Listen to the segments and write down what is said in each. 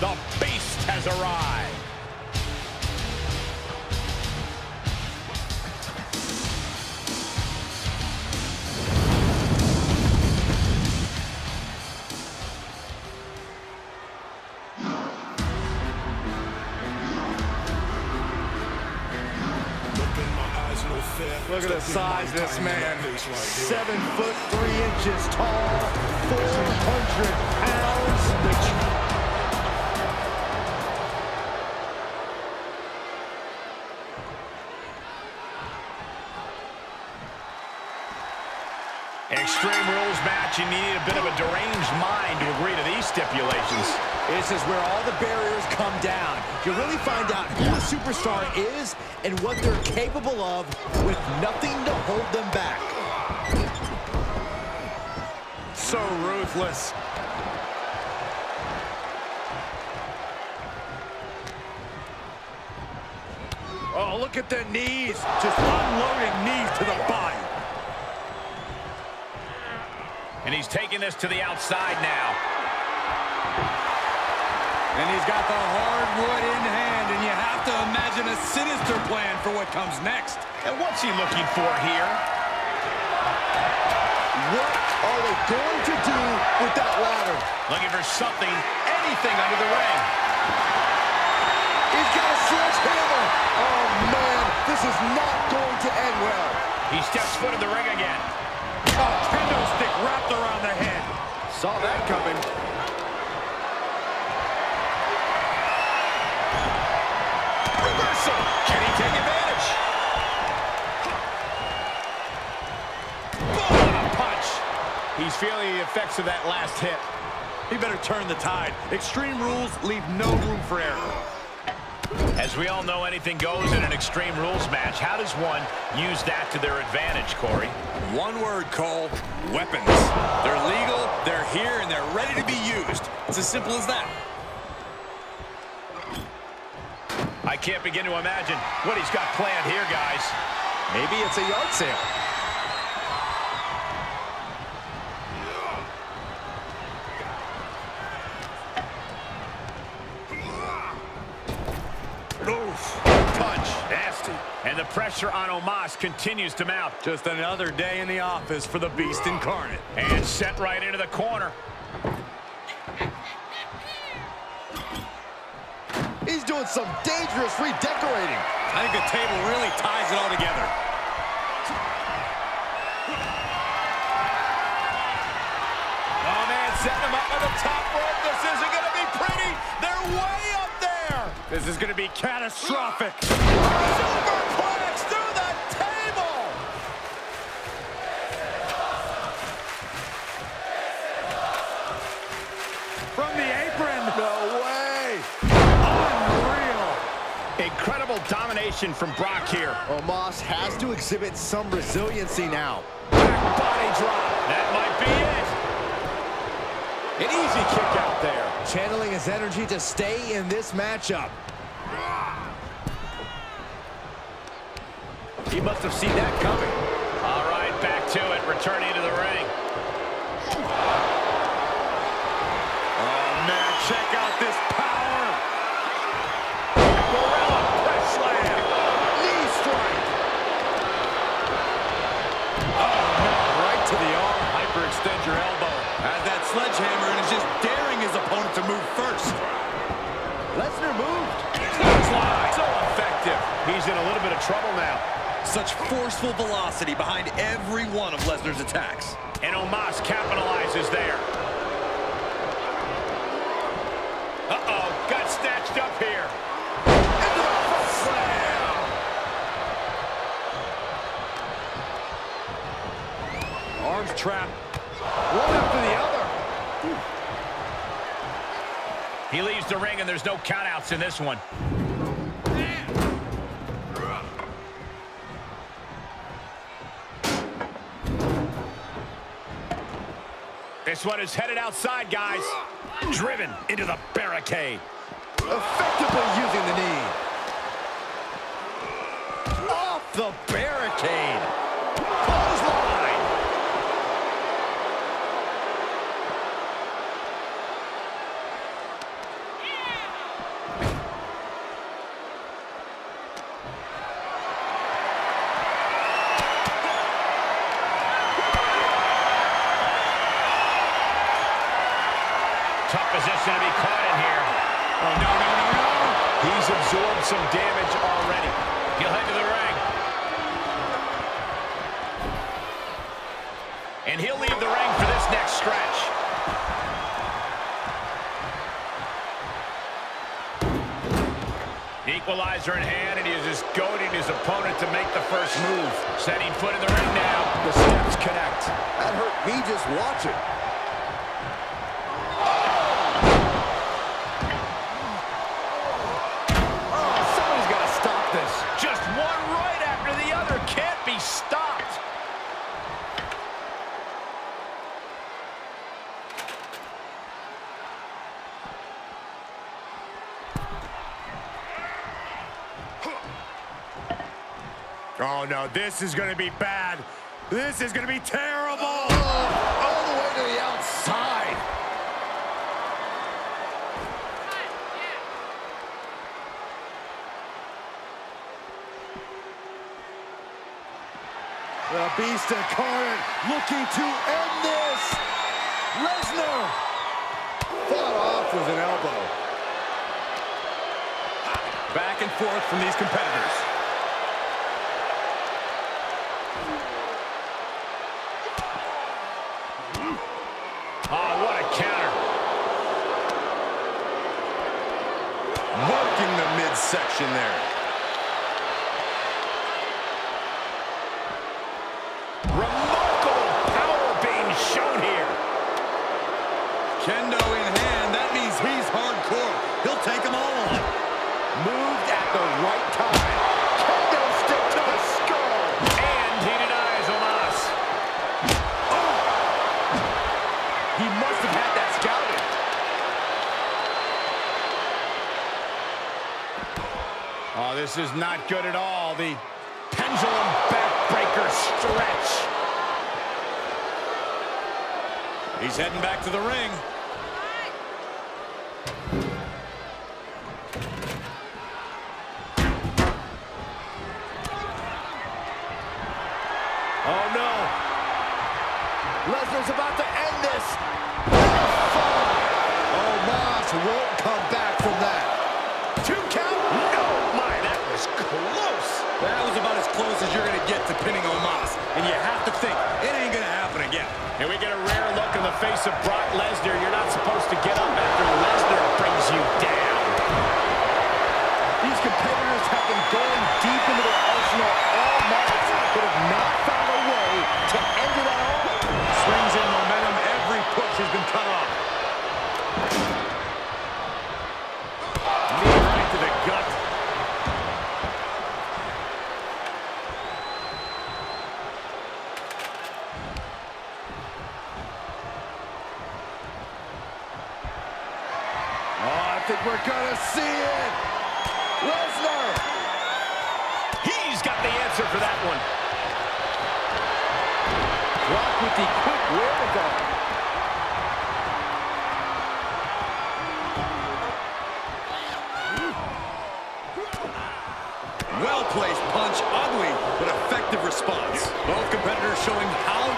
The beast has arrived. Look at the size of this man. Seven foot three inches tall, 400 pounds. Extreme Rules match, you need a bit of a deranged mind to agree to these stipulations. This is where all the barriers come down. You really find out who a superstar is and what they're capable of with nothing to hold them back. So ruthless. Oh, look at the knees. Just unloading knees to the body. And he's taking this to the outside now. And he's got the hardwood in hand, and you have to imagine a sinister plan for what comes next. And what's he looking for here? What are they going to do with that ladder? Looking for something, anything under the ring. He's got a sledgehammer. Oh, man, this is not going to end well. He steps foot in the ring again. A kendo stick wrapped around the head. Saw that coming. Reversal. Can he take advantage? Boom, what a punch. He's feeling the effects of that last hit. He better turn the tide. Extreme rules leave no room for error. As we all know, anything goes in an Extreme Rules match. How does one use that to their advantage, Corey? One word, Cole, weapons. They're legal, they're here, and they're ready to be used. It's as simple as that. I can't begin to imagine what he's got planned here, guys. Maybe it's a yard sale. And the pressure on Omos continues to mount. Just another day in the office for the Beast Incarnate. And set right into the corner. He's doing some dangerous redecorating. I think the table really ties it all together. Oh, man, setting him up on the top rope. This isn't going to be pretty. They're way up there. This is going to be catastrophic. Domination from Brock here. Omos has to exhibit some resiliency now. Back body drop. That might be it. An easy kick out there. Channeling his energy to stay in this matchup. He must have seen that coming. All right, back to it, returning to the ring. Oh, man, check out this trouble now. Such forceful velocity behind every one of Lesnar's attacks. And Omos capitalizes there. Uh-oh, got snatched up here. Into the front slam. Arms trapped. One after the other. He leaves the ring, and there's no countouts in this one. This one is headed outside, guys. Driven into the barricade. Effectively using the knee. Off the barricade. Clothesline. Tough position to be caught in here. Oh, no, no, no, no. He's absorbed some damage already. He'll head to the ring. And he'll leave the ring for this next stretch. Equalizer in hand, and he is just goading his opponent to make the first move. Setting foot in the ring now. The steps connect. That hurt me just watching. Oh, somebody's got to stop this. Just one right after the other. Can't be stopped. Oh, no. This is going to be bad. This is going to be terrible. Oh, all the way to the outside. The Beast incarnate looking to end this. Lesnar fought off with an elbow. Back and forth from these competitors. Oh, what a counter. Working the midsection there. This is not good at all. The pendulum backbreaker stretch. He's heading back to the ring. That was about as close as you're going to get to pinning Omos. And you have to think, it ain't going to happen again. And we get a rare look in the face of Brock Lesnar. You're not supposed to get up after Lesnar brings you down. These competitors have been going deep into their arsenal all night, but have not found Oh, I think we're gonna see it. Lesnar. He's got the answer for that one. Brock with the quick wherewithal. Well-placed punch. Ugly, but effective response. Both competitors showing how...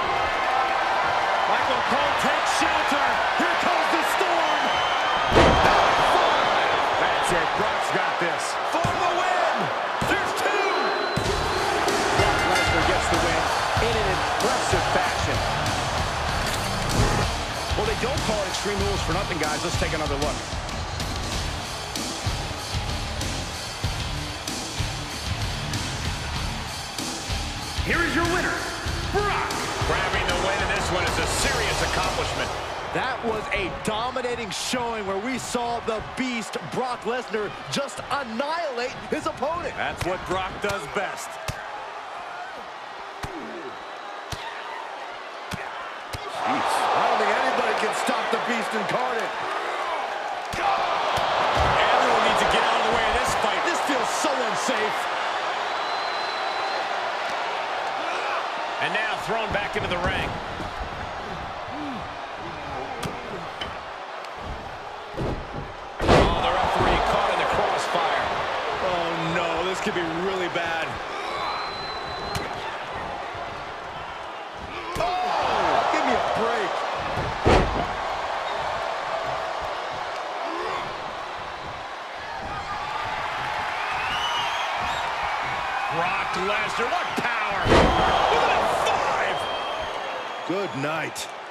Michael Cole takes shelter. Well, they don't call it Extreme Rules for nothing, guys. Let's take another look. Here is your winner, Brock. Grabbing the win in this one is a serious accomplishment. That was a dominating showing where we saw the beast Brock Lesnar just annihilate his opponent. That's what Brock does best. Jeez. I don't think anybody can stop the beast incarnate. Everyone needs to get out of the way of this fight. This feels so unsafe. And now thrown back into the ring. Good night.